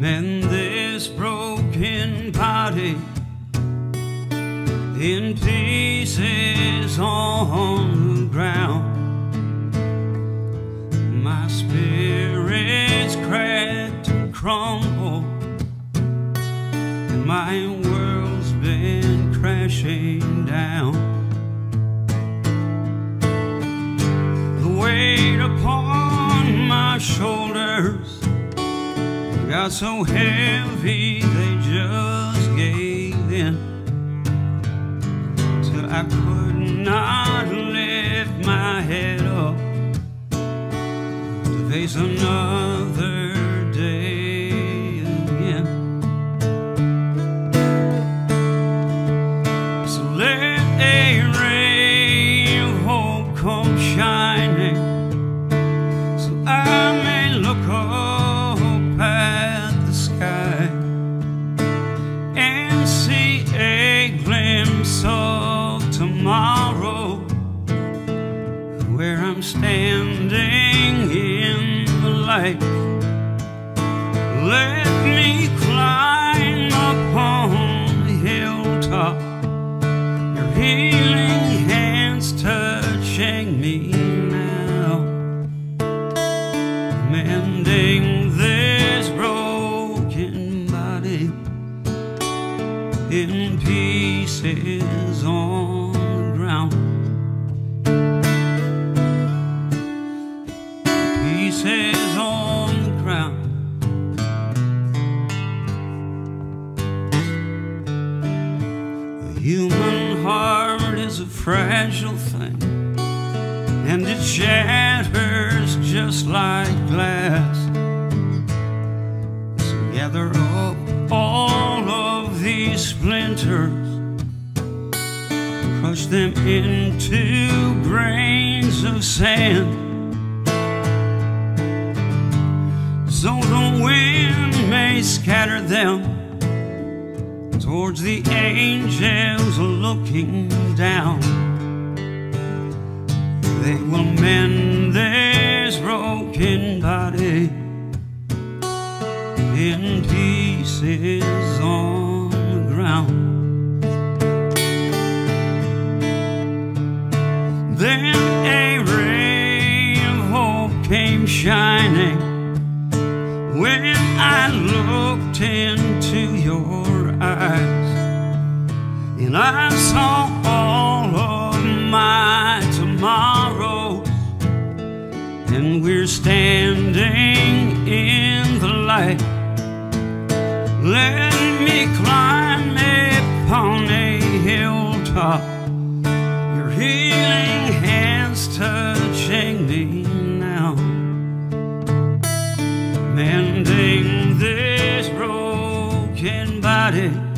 this broken body in pieces on the ground. My spirit's cracked and crumbled, and my world's been crashing got so heavy they just gave in. Till I could not lift my head up to face another tomorrow where I'm standing in the light. Let Pieces on the ground. The human heart is a fragile thing and it shatters just like glass. So gather up all of these splinters, crush them into grains of sand. So the wind may scatter them towards the angels looking down they will mend this broken body in pieces on the ground. Then a ray of hope came shining when I looked into your eyes, and I saw all of my tomorrows, and we're standing in the light. Let me climb broken